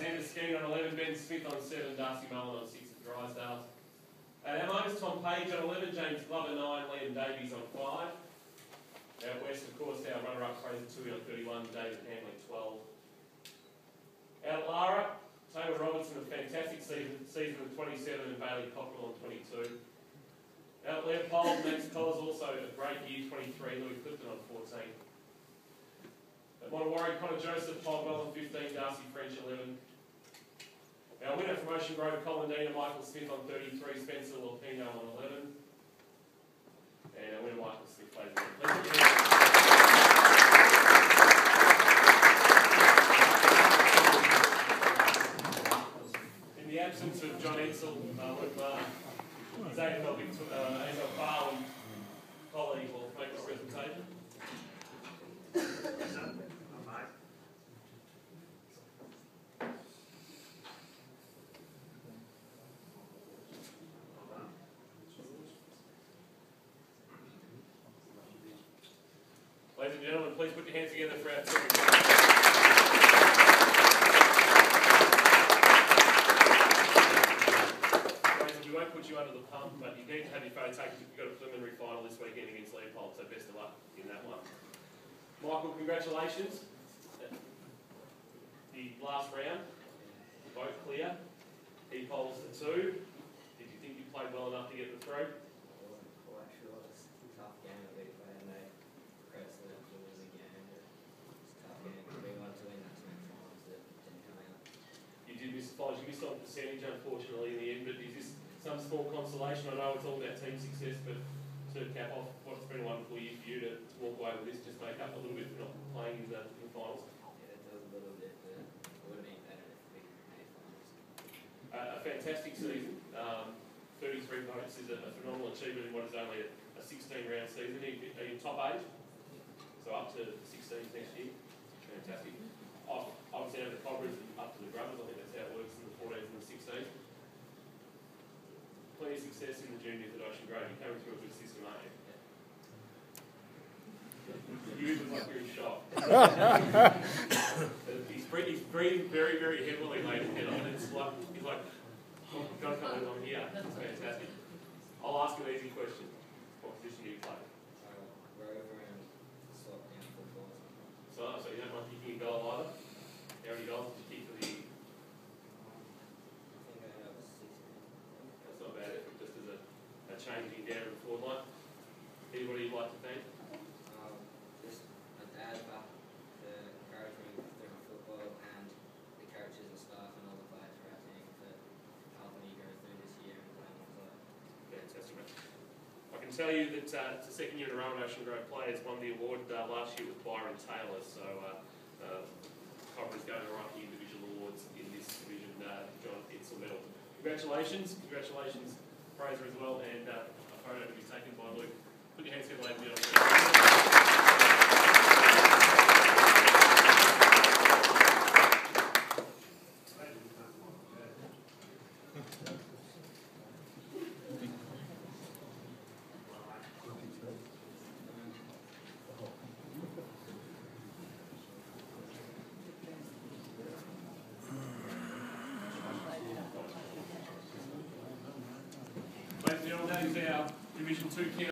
Alexander Skeen on 11, Ben Smith on 7, Darcy Mullen on 6 at Drysdale. At uh, our moment, Tom Page on 11, James Glover 9, Liam Davies on 5. Out west, of course, our runner-up Fraser Tui on 31, David Hamlin 12. Out Lara, Taylor Robertson a fantastic season, season of 27 and Bailey Cockrell on 22. Out Leopold, Max Collins also a great year, 23, Louis Clifton on 14. At Modewarre, Connor Joseph, Caldwell on 15, Darcy French 11. Our winner from Ocean Grove, Colin Dina, Michael Smith on 33, Spencer Lopino on 11. And our winner, Michael Smith, plays In the absence of John Edsel, uh, with, uh, Barley colleague will make the presentation. Ladies and gentlemen, please put your hands together for secretary. We won't put you under the pump, but you need to have your photo taken. You've got a preliminary final this weekend against Leopold, so best of luck in that one. Michael, congratulations. The last round, both clear. He polls the two. Did you think you played well enough to get the through? I wasn't quite sure. It's a tough game that we play, and they pressed them to lose again. But it's a tough game. We wanted to win that two finals that didn't come out. You did miss the finals. You missed on percentage, unfortunately, in the end. But is this some small consolation? I know it's all about team success, but to cap off what's been a wonderful year for you to walk away with this, just make up a little bit for not playing in the, in the finals. Yeah, it does a little bit, would have been better if we made finals. Uh, a fantastic season. Um, 33 votes is a, a phenomenal achievement in what is only a, a 16 round season. Are you, are you top eight? So up to 16 next year. Fantastic. Ob- Obviously, out of the Cobras and up to the Grubbers, I think that's how it works in the 14s and the 16s. Plenty of success in the at Ocean Grove. You're coming through a good system, aren't you? You look like you're in shock. he's, breathing, he's breathing very, very heavily, ladies and gentlemen. It's like, he's like, oh, God, I'm here. It's fantastic. I'll ask you an easy question. What position do you play? Uh, we're over and swap down football. So, so you don't mind kicking a goal either? How many goals did you kick for the year? I think I have a 16. That's not a bad effort, just as a, a changing down and forward line. Anybody you'd like to thank? Um, just my dad back the encouragement through my football and the coaches and staff and all the players for our team for helping me go through this year and playing on club. Fantastic, mate. I can tell you that uh, it's the second year in a row an Ocean Grove Players won the award uh, last year with Byron Taylor, so uh, uh, Cobram's going to write the individual awards in this division, uh, John Edsel Medal. Congratulations, congratulations Fraser as well, and uh, a photo to be taken by Luke. Put your hands together, ladies and gentlemen. Our Division Two count.